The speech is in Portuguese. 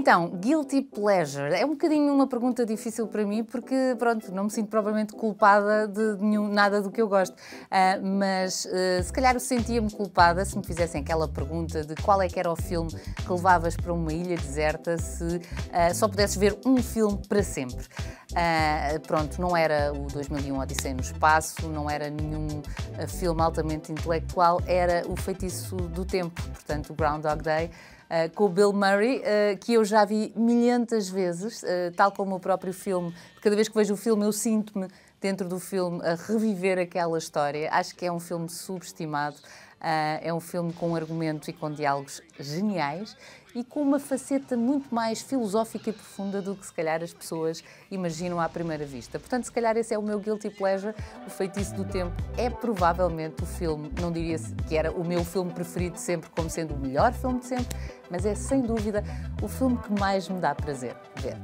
Então, guilty pleasure é um bocadinho uma pergunta difícil para mim porque, pronto, não me sinto propriamente culpada de nenhum, nada do que eu gosto. Uh, mas uh, se calhar eu sentia-me culpada se me fizessem aquela pergunta de qual é que era o filme que levavas para uma ilha deserta se uh, só pudesses ver um filme para sempre. Pronto, não era o 2001 Odisseia no Espaço, não era nenhum filme altamente intelectual, era o Feitiço do Tempo, portanto, o Groundhog Day, Uh, com o Bill Murray, uh, que eu já vi milhentas vezes, uh, tal como o próprio filme. Cada vez que vejo o filme, eu sinto-me dentro do filme a reviver aquela história. Acho que é um filme subestimado. É um filme com um argumento e com diálogos geniais e com uma faceta muito mais filosófica e profunda do que se calhar as pessoas imaginam à primeira vista. Portanto, se calhar esse é o meu guilty pleasure, O Feitiço do Tempo é provavelmente o filme, não diria que era o meu filme preferido sempre como sendo o melhor filme de sempre, mas é sem dúvida o filme que mais me dá prazer ver.